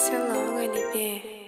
先捞个里边。